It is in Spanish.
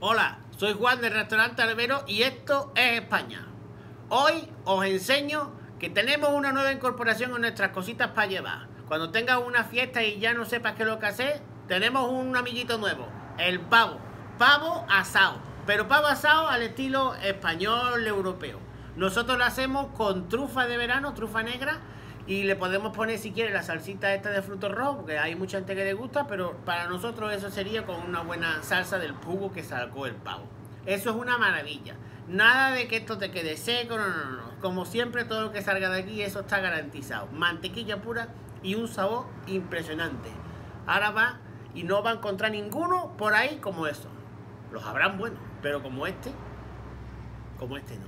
Hola, soy Juan del restaurante Albero y esto es España. Hoy os enseño que tenemos una nueva incorporación en nuestras cositas para llevar. Cuando tengas una fiesta y ya no sepas qué es lo que hacer, tenemos un amiguito nuevo, el pavo. Pavo asado, pero pavo asado al estilo español europeo. Nosotros lo hacemos con trufa de verano, trufa negra, y le podemos poner si quiere la salsita esta de frutos rojos, porque hay mucha gente que le gusta, pero para nosotros eso sería con una buena salsa del jugo que sacó el pavo. Eso es una maravilla. Nada de que esto te quede seco, no, no, no. Como siempre, todo lo que salga de aquí, eso está garantizado. Mantequilla pura y un sabor impresionante. Ahora va y no va a encontrar ninguno por ahí como eso. Los habrán buenos, pero como este, como este no.